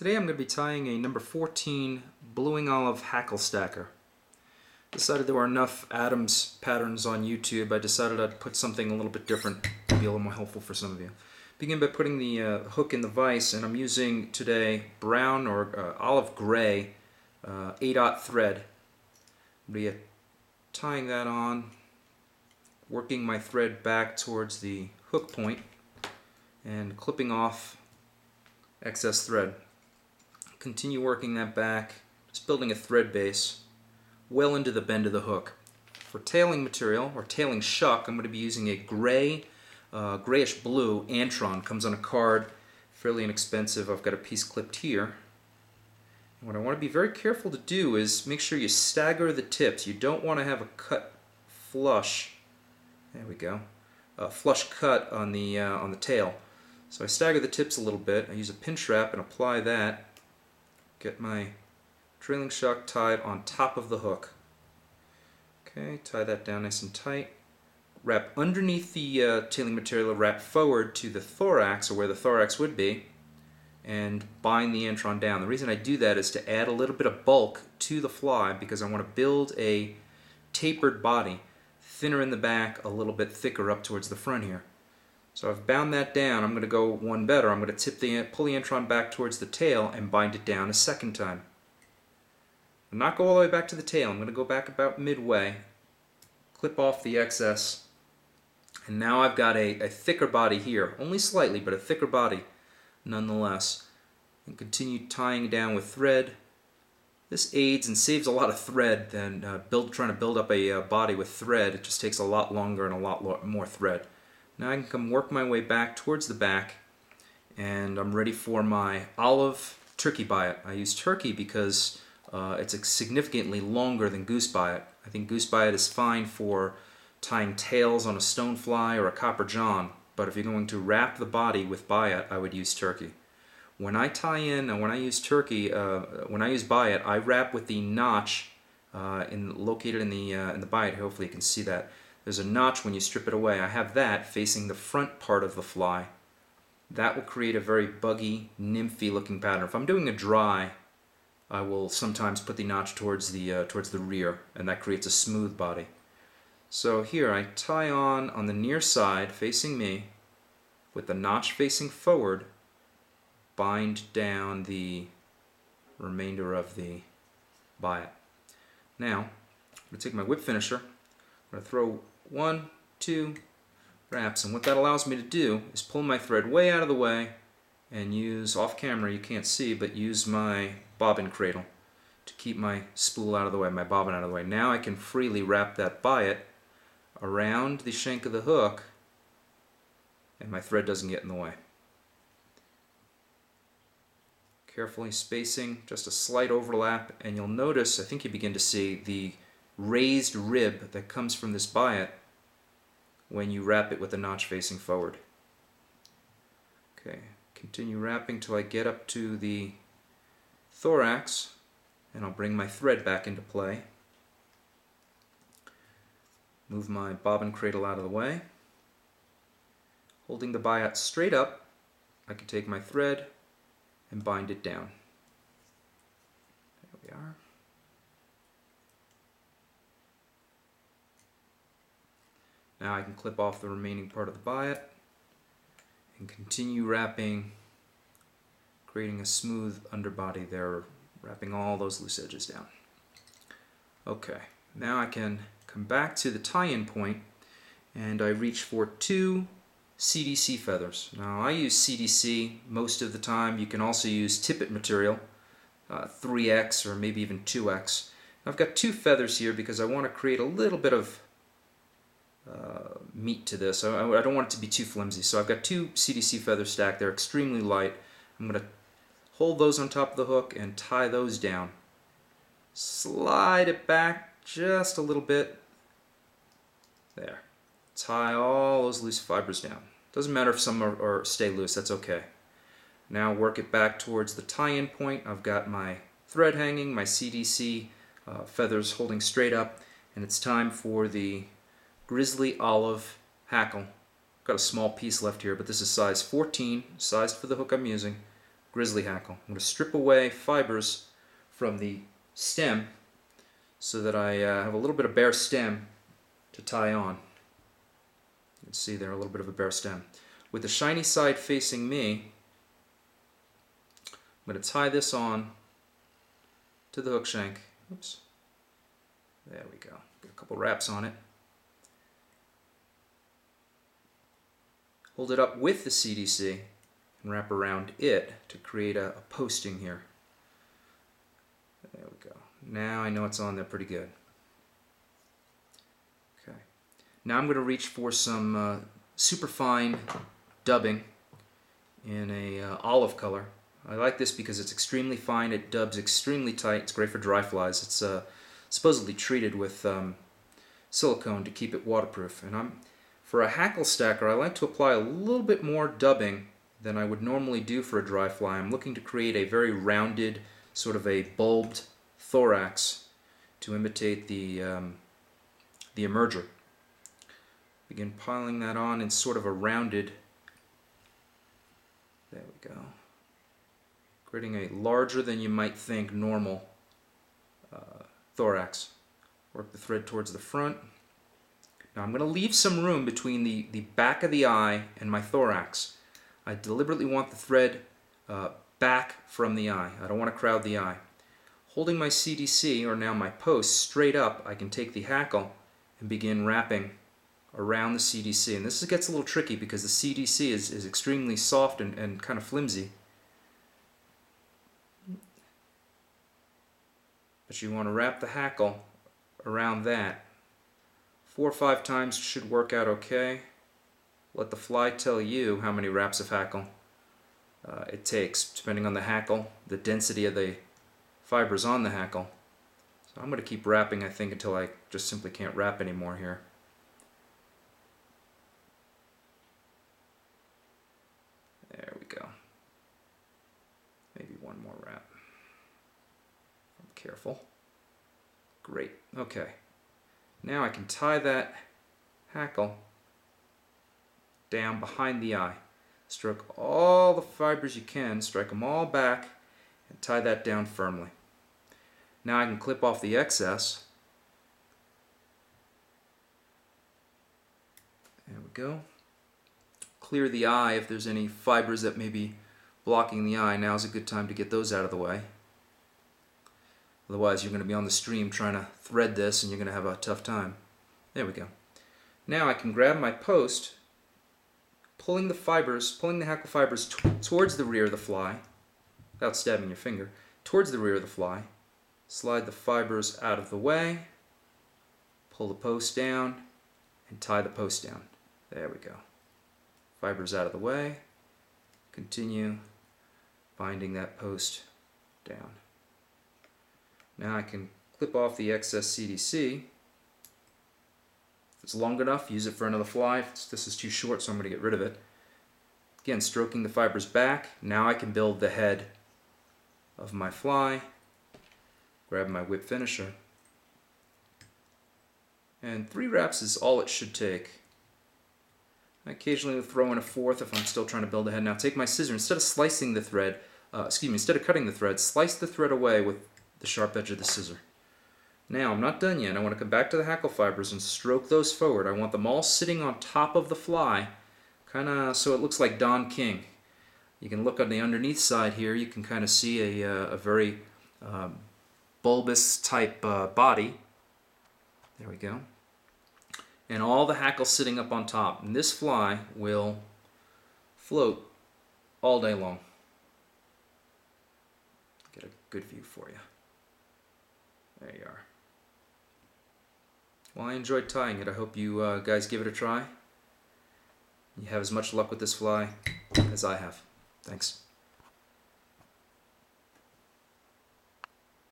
Today I'm going to be tying a number 14 Blue Wing Olive Hackle Stacker. Decided there were enough Adams patterns on YouTube, I decided I'd put something a little bit different to be a little more helpful for some of you. Begin by putting the uh, hook in the vise, and I'm using today brown or uh, olive gray uh, 8-aught thread. To be tying that on, working my thread back towards the hook point, and clipping off excess thread. Continue working that back, just building a thread base well into the bend of the hook. For tailing material, or tailing shuck, I'm going to be using a gray, uh, grayish blue Antron. Comes on a card, fairly inexpensive. I've got a piece clipped here. What I want to be very careful to do is make sure you stagger the tips. You don't want to have a cut flush. There we go. A flush cut on the uh, on the tail. So I stagger the tips a little bit. I use a pinch wrap and apply that get my trailing shuck tied on top of the hook. Okay, tie that down nice and tight. Wrap underneath the uh, tailing material, wrap forward to the thorax, or where the thorax would be, and bind the antron down. The reason I do that is to add a little bit of bulk to the fly because I want to build a tapered body, thinner in the back, a little bit thicker up towards the front here. So I've bound that down. I'm going to go one better. I'm going to tip the pull the antron back towards the tail and bind it down a second time. i not go all the way back to the tail. I'm going to go back about midway, clip off the excess, and now I've got a, a thicker body here. Only slightly, but a thicker body nonetheless. And continue tying down with thread. This aids and saves a lot of thread than uh, build, trying to build up a uh, body with thread. It just takes a lot longer and a lot more thread. Now I can come work my way back towards the back and I'm ready for my olive turkey biot. I use turkey because uh, it's significantly longer than goose biot. I think goose biot is fine for tying tails on a stonefly or a copper john, but if you're going to wrap the body with biot, I would use turkey. When I tie in, and when I use turkey, uh, when I use biot, I wrap with the notch uh, in, located in the uh, in the biot. Hopefully you can see that. There's a notch when you strip it away. I have that facing the front part of the fly. That will create a very buggy, nymphy looking pattern. If I'm doing a dry, I will sometimes put the notch towards the, uh, towards the rear, and that creates a smooth body. So here I tie on on the near side facing me with the notch facing forward, bind down the remainder of the biot. Now, I'm going to take my whip finisher, I'm going to throw one, two wraps. And what that allows me to do is pull my thread way out of the way and use, off camera you can't see, but use my bobbin cradle to keep my spool out of the way, my bobbin out of the way. Now I can freely wrap that biot around the shank of the hook and my thread doesn't get in the way. Carefully spacing, just a slight overlap, and you'll notice, I think you begin to see the raised rib that comes from this biot when you wrap it with the notch facing forward. Okay, continue wrapping till I get up to the thorax and I'll bring my thread back into play. Move my bobbin cradle out of the way. Holding the biot straight up, I can take my thread and bind it down. There we are. Now I can clip off the remaining part of the biot and continue wrapping, creating a smooth underbody there, wrapping all those loose edges down. Okay, now I can come back to the tie-in point and I reach for two CDC feathers. Now I use CDC most of the time. You can also use tippet material, uh, 3X or maybe even 2X. I've got two feathers here because I want to create a little bit of uh, meat to this. I, I, don't want it to be too flimsy. So I've got two CDC feathers stacked. They're extremely light. I'm going to hold those on top of the hook and tie those down. Slide it back just a little bit. There. Tie all those loose fibers down. Doesn't matter if some are, are stay loose, that's okay. Now work it back towards the tie-in point. I've got my thread hanging, my CDC uh, feathers holding straight up, and it's time for the Grizzly Olive Hackle. Got a small piece left here, but this is size 14, sized for the hook I'm using. grizzly hackle. I'm going to strip away fibers from the stem so that I uh, have a little bit of bare stem to tie on. You can see there a little bit of a bare stem. With the shiny side facing me, I'm going to tie this on to the hook shank. Oops. There we go. Get a couple wraps on it. Hold it up with the CDC and wrap around it to create a, a posting here. There we go. Now I know it's on there pretty good. Okay. Now I'm going to reach for some uh, super fine dubbing in a uh, olive color. I like this because it's extremely fine. It dubs extremely tight. It's great for dry flies. It's uh, supposedly treated with um, silicone to keep it waterproof. And I'm for a hackle stacker, I like to apply a little bit more dubbing than I would normally do for a dry fly. I'm looking to create a very rounded, sort of a bulbed thorax to imitate the, um, the emerger. Begin piling that on in sort of a rounded, there we go, creating a larger than you might think normal uh, thorax. Work the thread towards the front. Now I'm going to leave some room between the, the back of the eye and my thorax. I deliberately want the thread uh, back from the eye. I don't want to crowd the eye. Holding my CDC, or now my post, straight up, I can take the hackle and begin wrapping around the CDC. And this gets a little tricky because the CDC is, is extremely soft and, and kind of flimsy. But you want to wrap the hackle around that. Four or five times should work out okay. Let the fly tell you how many wraps of hackle uh, it takes, depending on the hackle, the density of the fibers on the hackle. So I'm going to keep wrapping, I think, until I just simply can't wrap anymore here. There we go. Maybe one more wrap. I'm careful. Great. Okay. Now I can tie that hackle down behind the eye. Stroke all the fibers you can, strike them all back, and tie that down firmly. Now I can clip off the excess. There we go. Clear the eye if there's any fibers that may be blocking the eye. Now's a good time to get those out of the way. Otherwise you're going to be on the stream trying to thread this and you're going to have a tough time. There we go. Now I can grab my post, pulling the fibers, pulling the hackle fibers towards the rear of the fly, without stabbing your finger, towards the rear of the fly, slide the fibers out of the way, pull the post down, and tie the post down. There we go. Fibers out of the way, continue binding that post down. Now I can clip off the excess CDC. If it's long enough, use it for another fly. This is too short, so I'm going to get rid of it. Again, stroking the fibers back. Now I can build the head of my fly. Grab my whip finisher. And three wraps is all it should take. I occasionally throw in a fourth if I'm still trying to build a head. Now take my scissors, instead of slicing the thread, uh, excuse me, instead of cutting the thread, slice the thread away with the sharp edge of the scissor. Now, I'm not done yet. I want to come back to the hackle fibers and stroke those forward. I want them all sitting on top of the fly, kind of so it looks like Don King. You can look on the underneath side here, you can kind of see a, uh, a very um, bulbous type uh, body. There we go. And all the hackle sitting up on top. And this fly will float all day long. Get a good view for you. There you are. Well, I enjoyed tying it. I hope you uh, guys give it a try. You have as much luck with this fly as I have. Thanks.